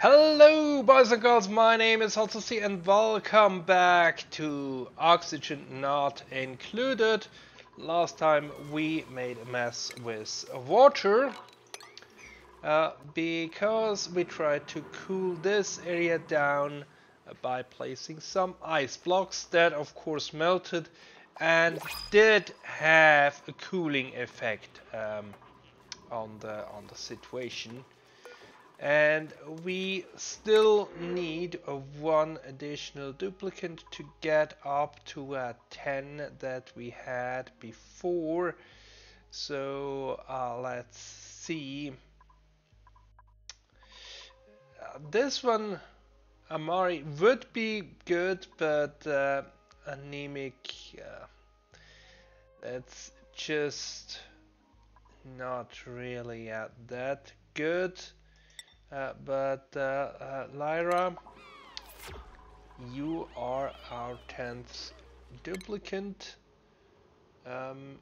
Hello boys and girls, my name is hotzst and welcome back to Oxygen Not Included. Last time we made a mess with water uh, because we tried to cool this area down by placing some ice blocks that of course melted and did have a cooling effect um, on the on the situation and we still need one additional duplicant to get up to a 10 that we had before. So uh, let's see. Uh, this one Amari would be good but uh, anemic uh, that's just not really uh, that good. uh, but uh, uh, Lyra, you are our 10th duplicant. Um,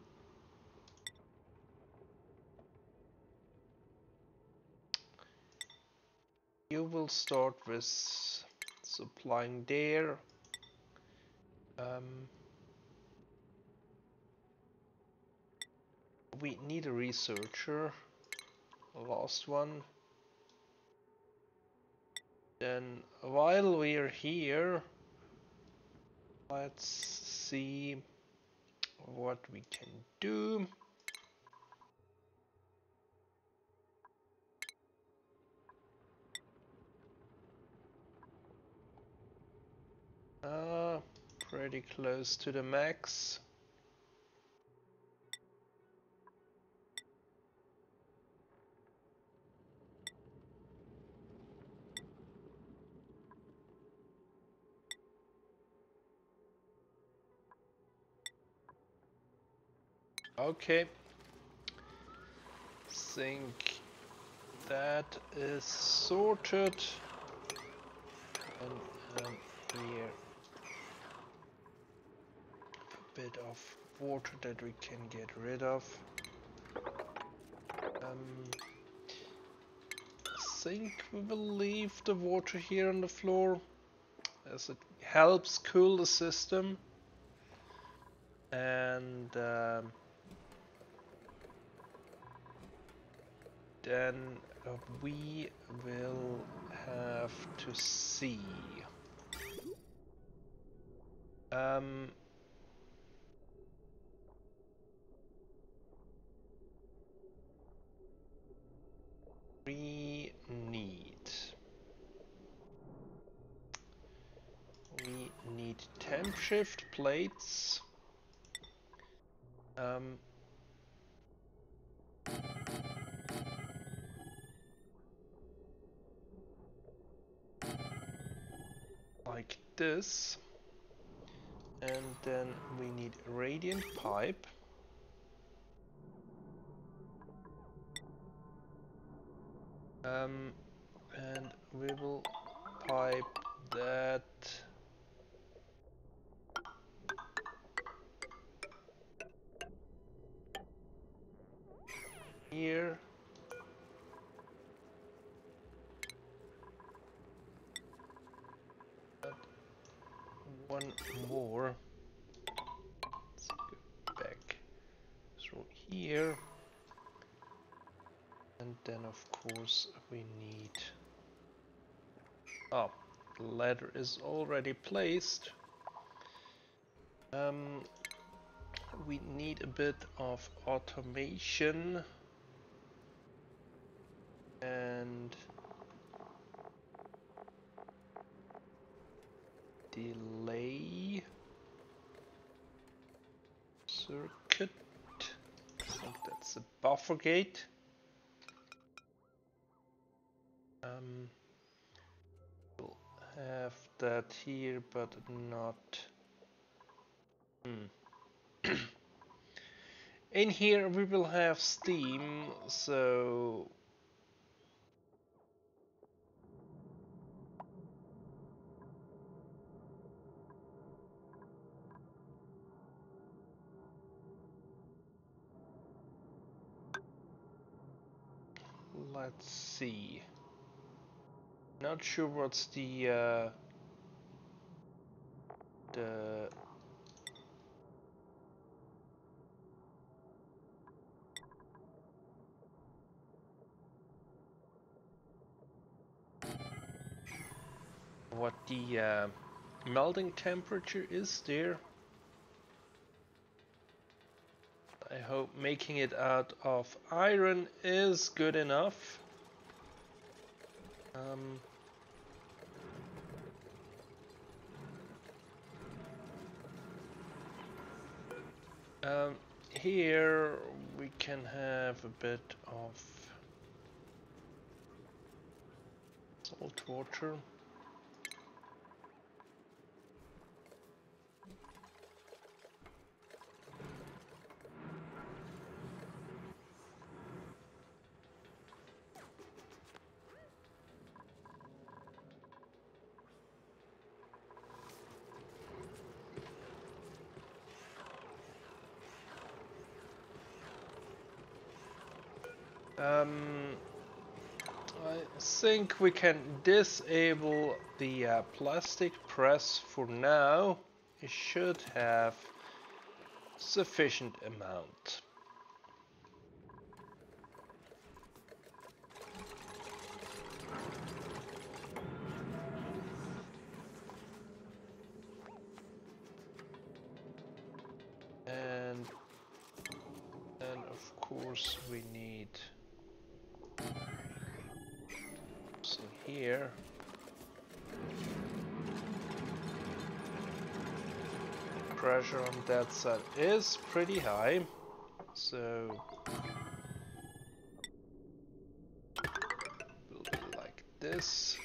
you will start with supplying there. Um, we need a researcher. Last one. Then while we're here, let's see what we can do. Uh, pretty close to the max. Okay. Think that is sorted. And um, here a bit of water that we can get rid of. Um, think we will leave the water here on the floor as it helps cool the system and um, then uh, we will have to see. Um, we need we need temp shift plates um, this. And then we need radiant pipe. Um, and we will pipe that. Here one more. Let's go back through here. And then of course we need... Oh, the ladder is already placed. Um, we need a bit of automation and delay circuit. I think that's a buffer gate. Um, we'll have that here, but not. Hmm. In here we will have steam, so let's see. Not sure what's the uh, the what the uh, melting temperature is there. I hope making it out of iron is good enough. Um, um, here we can have a bit of salt water. Um, I think we can disable the uh, plastic press for now. It should have sufficient amount. Pressure on that side is pretty high so like this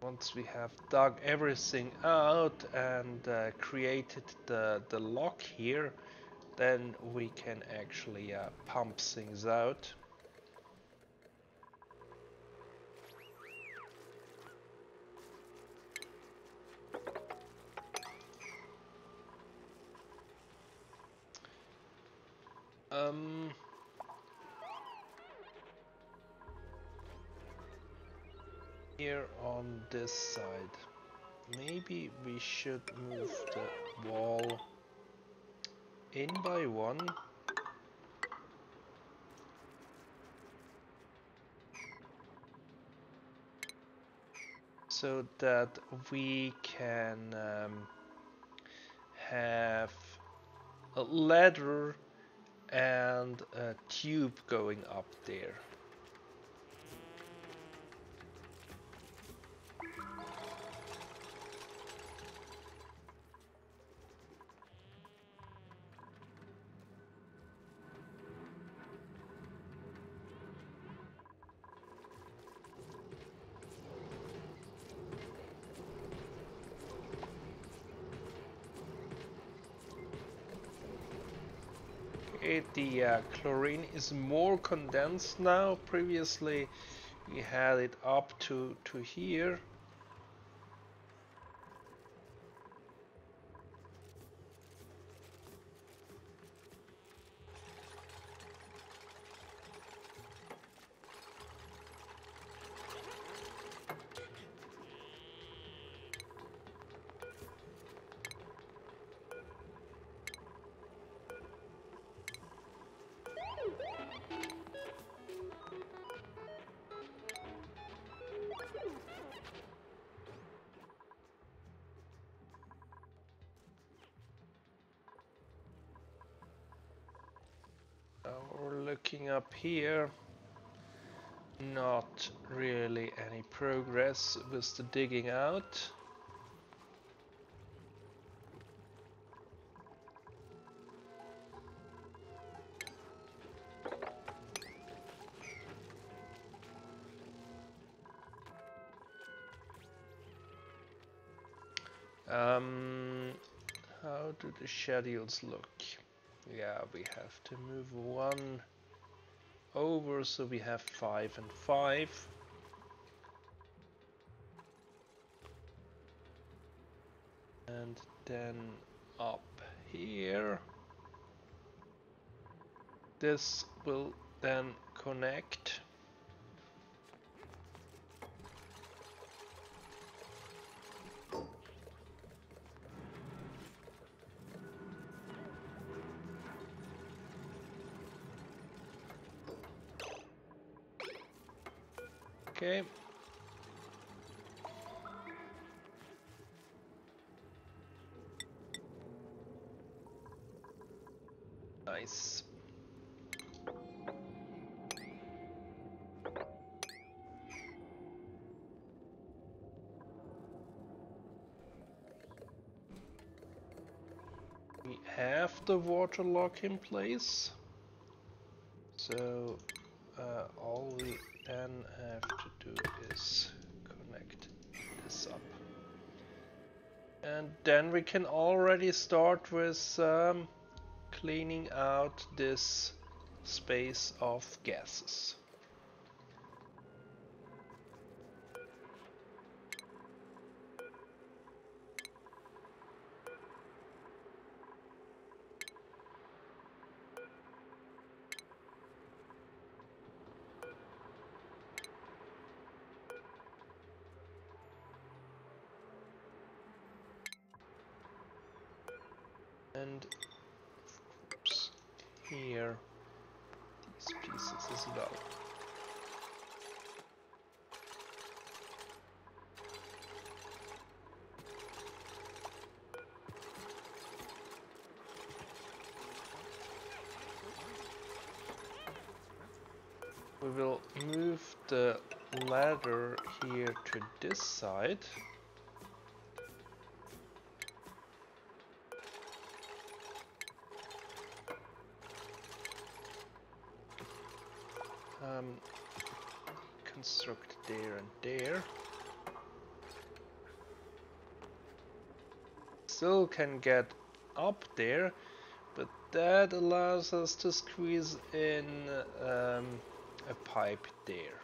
once we have dug everything out and uh, created the the lock here then we can actually uh, pump things out. Um, here on this side, maybe we should move the wall in by one. So that we can um, have a ladder and a tube going up there. It, the uh, chlorine is more condensed now. Previously we had it up to, to here. Looking up here not really any progress with the digging out. Um, how do the schedules look? Yeah, we have to move one over so we have five and five. And then up here. This will then connect Okay. Nice. We have the water lock in place. So uh, all we then have to do is connect this up. And then we can already start with um, cleaning out this space of gases. and oops, here these pieces as well. We will move the ladder here to this side. um, construct there and there. Still can get up there, but that allows us to squeeze in um, a pipe there.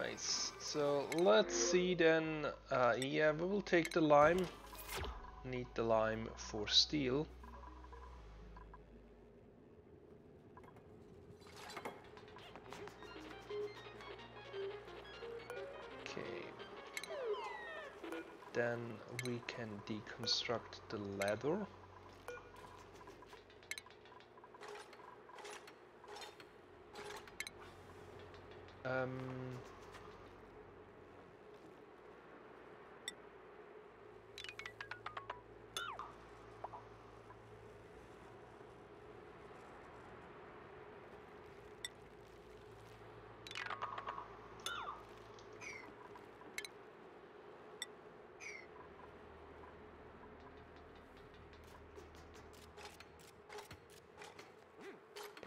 Nice. So let's see then. Uh, yeah, we will take the lime. Need the lime for steel. Then we can deconstruct the ladder. Um,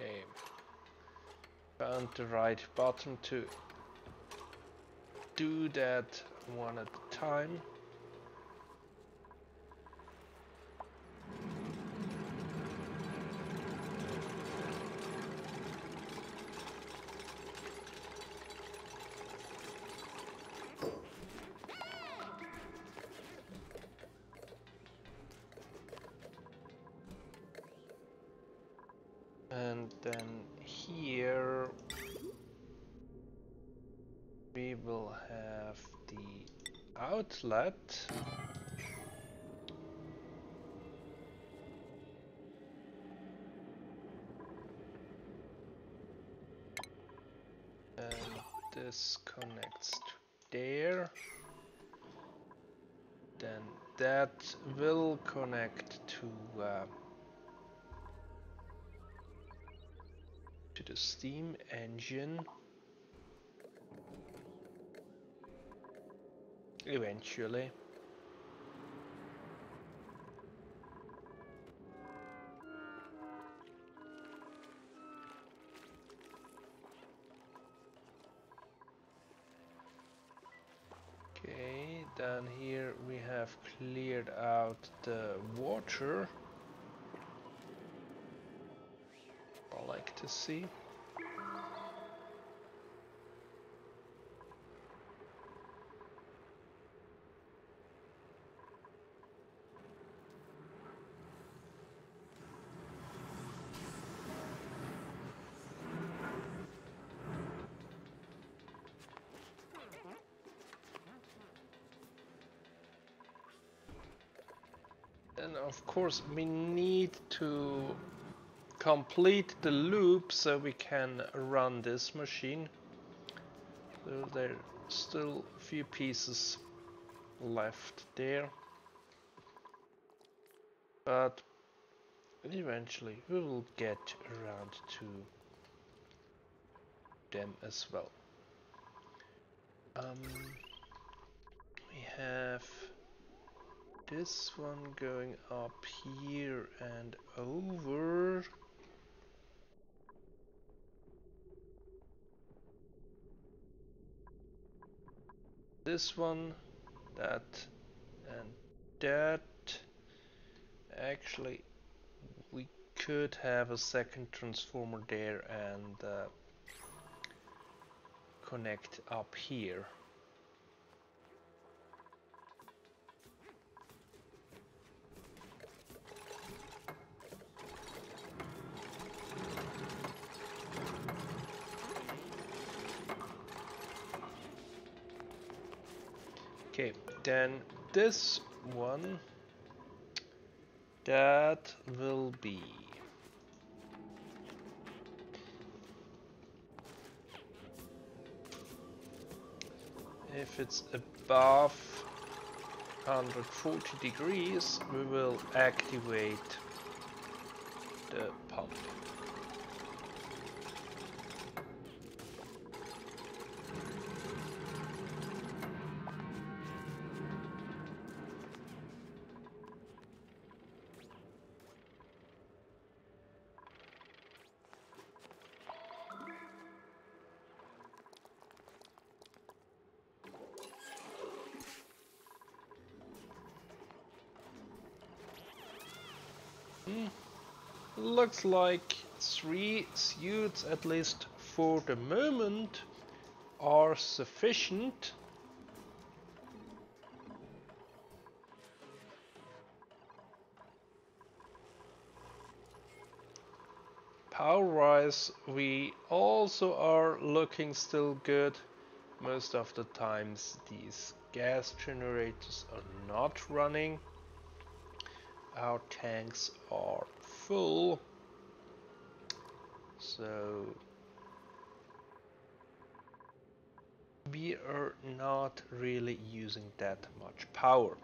Okay. Found the right button to do that one at a time. And then here we will have the outlet. And this connects to there. Then that will connect to uh, to the steam engine. Eventually. Okay then here we have cleared out the water to see. And of course we need to complete the loop so we can run this machine. So there are still a few pieces left there. But eventually we will get around to them as well. Um, we have this one going up here and over. This one, that, and that. Actually, we could have a second transformer there and uh, connect up here. Okay, then this one that will be. If it's above 140 degrees we will activate Hmm. looks like three suits, at least for the moment, are sufficient. Power-wise, we also are looking still good. Most of the times these gas generators are not running. Our tanks are full. So we are not really using that much power.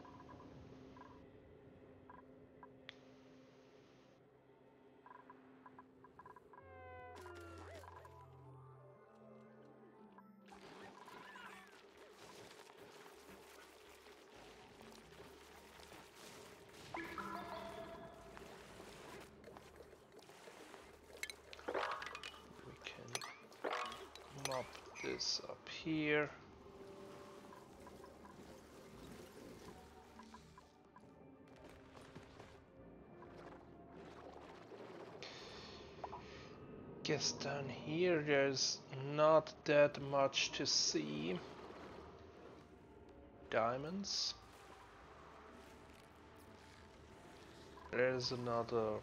This up here. Guess down here there's not that much to see. Diamonds. There's another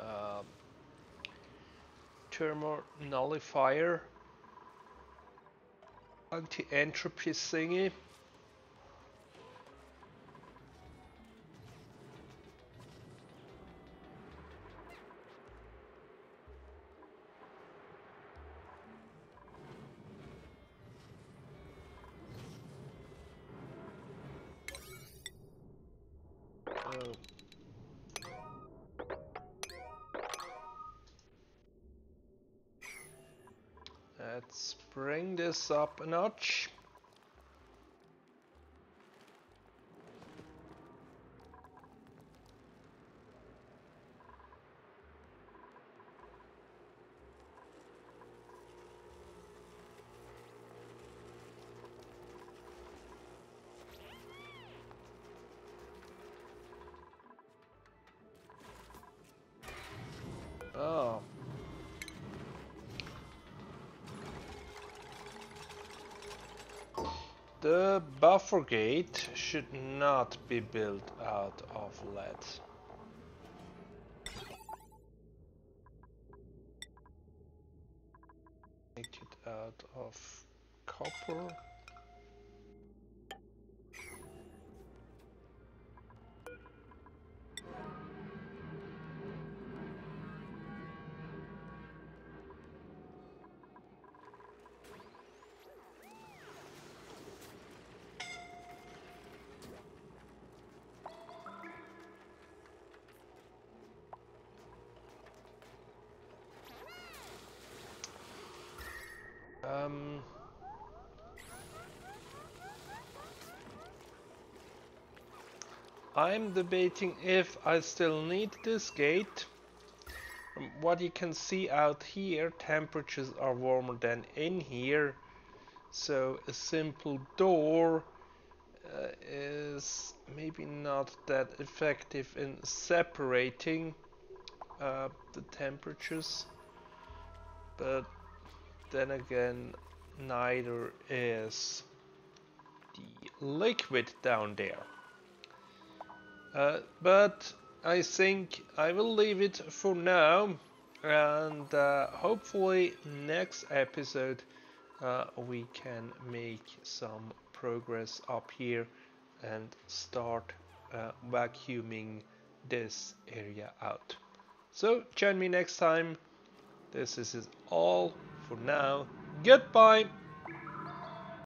uh, thermo nullifier anti-entropy thingy. Let's bring this up a notch. The buffer gate should not be built out of lead. Make it out of copper. I'm debating if I still need this gate. From what you can see out here, temperatures are warmer than in here. So a simple door uh, is maybe not that effective in separating uh, the temperatures. But then again, neither is the liquid down there. Uh, but I think I will leave it for now and uh, hopefully next episode uh, we can make some progress up here and start uh, vacuuming this area out. So join me next time. This is all for now. Goodbye.